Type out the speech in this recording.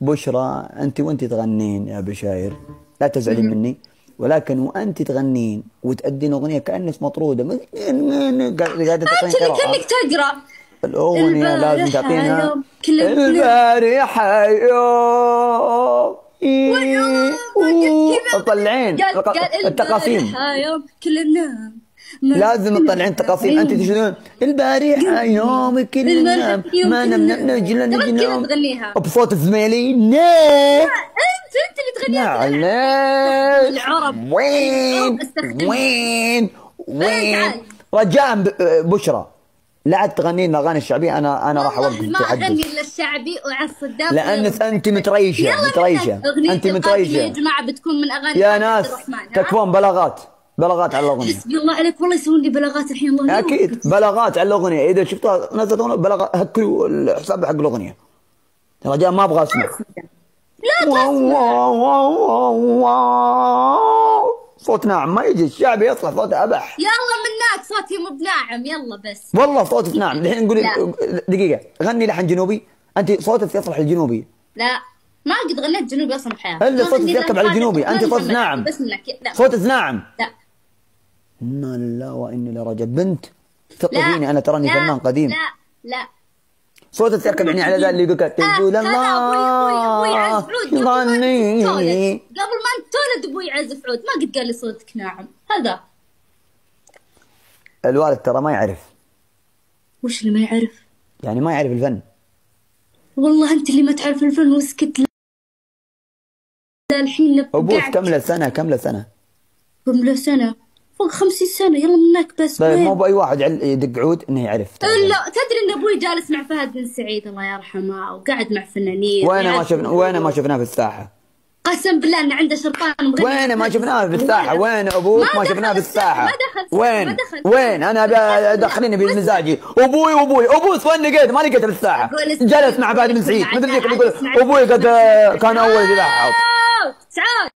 بشرى أنت وأنت تغنين يا بشاير لا تزعلين مني. ولكن وأنت تغنين وتأدين أغنية كأنك مطرودة. قاعدة تقرين انت اللي قراءة. كأنك تقرأ. الأغنية لازم تعطينا البارحة يوم. طلعين. التقاسيم. يوم لازم تطلعين تقاسيم أنت تشوفون البارحة يوم كل نام البارحة يوم ما نمنا. نجي نجي تغنيها. بصوت زميلي نعم انت أنت اللي تغنيها. العرب. وين. وين؟ وين. رجاء بشرى. لا عاد تغنين الاغاني الشعبية. أنا أنا راح أوقف ما أغني إلا الشعبي وعص الدم لأنك أنت متريشه متريشه أنت القاتل يا متريشه جماعة بتكون من أغاني يا ناس؟ تكفون بلاغات. بلاغات على الأغنية. حسبي الله عليك والله يسوون لي بلاغات الحين الله. أكيد بلاغات على الأغنية. إذا شفتها نزلت اغنيه بلاغ هكروا الحساب حق الأغنية. رجاء ما أبغى أسمع. لا تسمع. صوت ناعم ما يجي. الشعبي يطلع صوت أبح. يلا منك صوتي مو بناعم يلا بس. والله صوتك ناعم. الحين قولي لا. دقيقة غني لحن جنوبي. أنت صوتك يصلح الجنوبي لا. ما قد غنيت جنوبي أصلا بحياتي إلا صوتك يركب على الجنوبي. أنت صوتك ناعم. بس منك. لا. صوتك ناعم. لا. إنا لله وإنا إلى راجع بنت ثقي لا فيني أنا تراني لا. فنان قديم. لا لا. صوتك يركب يعني على ذا اللي يقول لك تقول ما أنت غني قبل ما تولد أبوي يعزف عود ما قد قال لي صوتك ناعم. هذا. الوالد ترى ما يعرف. وش اللي ما يعرف؟ يعني ما يعرف الفن. والله أنت اللي ما تعرف الفن وسكت. لا الحين أبوك كم له سنة؟ كم له سنة؟ كم له سنة؟ فوق خمسين سنة يلا منك بس طيب؟ مو بأي واحد يدق عود إنه يعرف. الا تدري إن أبوي جالس مع فهد بن سعيد الله يرحمه وقاعد مع فنانين وين ما شفنا. وين ما شفناه في الساحة؟ قسم بالله ان عنده شرطان مغني. وين ما شفناه في الساحة؟ وين؟ أبوك ما ما شفناه في ما دخل وين؟ ما دخل. وين؟ أنا دخليني بمزاجي أبوي وابوي أبوي وين لقيته ما لقيته في الساحة. جلس مع فهد بن سعيد. مثل ذيك اللي يقول. أبوي قد كان أول ذبح سعود